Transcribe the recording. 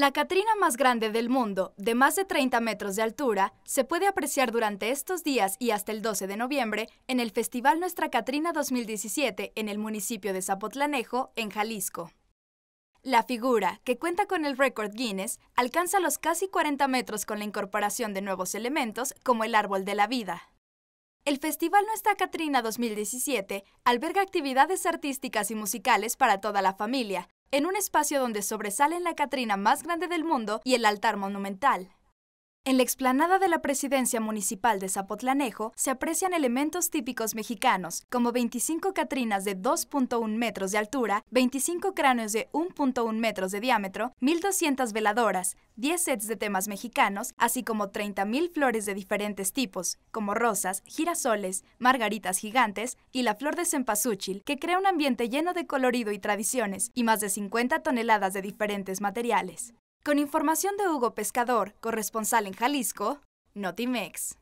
La Catrina más grande del mundo, de más de 30 metros de altura, se puede apreciar durante estos días y hasta el 12 de noviembre en el Festival Nuestra Catrina 2017 en el municipio de Zapotlanejo, en Jalisco. La figura, que cuenta con el récord Guinness, alcanza los casi 40 metros con la incorporación de nuevos elementos como el árbol de la vida. El Festival Nuestra Catrina 2017 alberga actividades artísticas y musicales para toda la familia, en un espacio donde sobresalen la Catrina más grande del mundo y el altar monumental. En la explanada de la Presidencia Municipal de Zapotlanejo se aprecian elementos típicos mexicanos, como 25 catrinas de 2.1 metros de altura, 25 cráneos de 1.1 metros de diámetro, 1.200 veladoras, 10 sets de temas mexicanos, así como 30.000 flores de diferentes tipos, como rosas, girasoles, margaritas gigantes y la flor de cempasúchil, que crea un ambiente lleno de colorido y tradiciones, y más de 50 toneladas de diferentes materiales. Con información de Hugo Pescador, corresponsal en Jalisco, Notimex.